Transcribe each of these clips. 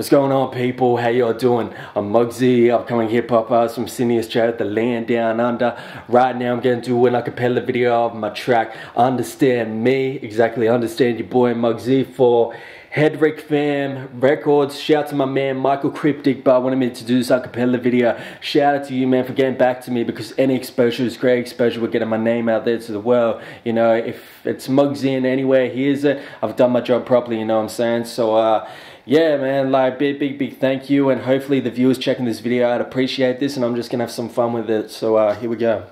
What's going on, people? How y'all doing? I'm Mugzy, upcoming hip hop artist from Sydney, Australia, the land down under. Right now, I'm to do an acapella video of my track "Understand Me." Exactly, understand your boy Mugzy for Headrick Fam Records. Shout out to my man Michael Cryptic, but I wanted me to do this acapella video. Shout out to you, man, for getting back to me because any exposure is great exposure. We're getting my name out there to the world. You know, if it's Mugzy in anywhere, hears it. I've done my job properly. You know what I'm saying? So, uh yeah, man, like big, big, big thank you. And hopefully the viewers checking this video out appreciate this and I'm just gonna have some fun with it. So uh, here we go.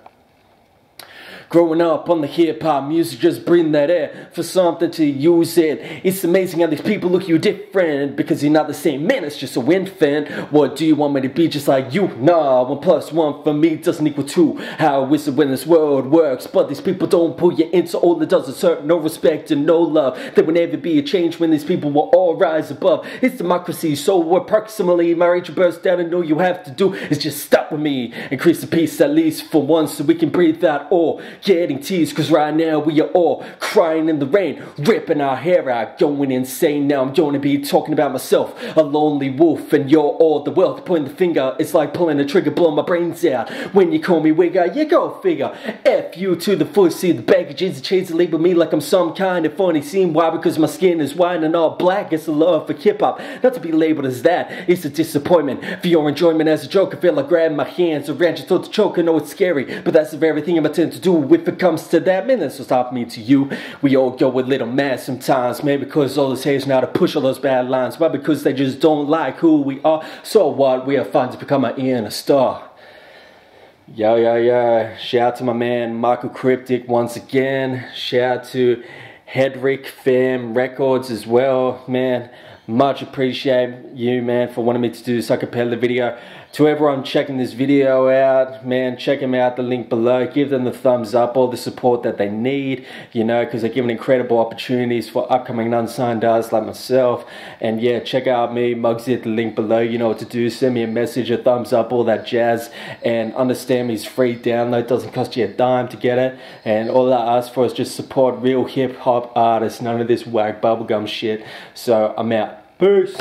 Growing up on the hip hop music, just breathing that air for something to use it. It's amazing how these people look you different because you're not the same man, it's just a wind fan. What do you want me to be just like you? Nah, one plus one for me doesn't equal two. How is it when this world works? But these people don't pull you into all it does assert no respect and no love. There will never be a change when these people will all rise above. It's democracy, so approximately my rage burst down and all you have to do is just stop with me. Increase the peace at least for once so we can breathe out all getting teased cause right now we are all crying in the rain, ripping our hair out, going insane. Now I'm going to be talking about myself, a lonely wolf, and you're all the wealth. Pointing the finger, it's like pulling a trigger, blowing my brains out. When you call me wigger, you go figure. F you to the full, see the baggages, the chains that label me like I'm some kind of funny scene. Why? Because my skin is white and all black. It's a love for hip hop, not to be labeled as that. It's a disappointment for your enjoyment as a joke. I feel like grabbing my hands around your throat to choke. I know it's scary, but that's the very thing I'm intending to do if it comes to that. Man, will stop me to you. We all go a little mad sometimes. Maybe because all this haters now to push all those bad lines. But because they just don't like who we are. So what? We are fine to become an a star. Yo, yo, yo. Shout out to my man Michael Cryptic once again. Shout out to Headrick Fam Records as well. Man, much appreciate you, man, for wanting me to do this acapella video. To everyone checking this video out, man, check them out, the link below. Give them the thumbs up, all the support that they need, you know, because they're giving incredible opportunities for upcoming unsigned artists like myself. And yeah, check out me, Mugzy at the link below. You know what to do. Send me a message, a thumbs up, all that jazz. And understand me's free download, doesn't cost you a dime to get it. And all I ask for is just support real hip hop artists, none of this whack bubblegum shit. So I'm out. Peace.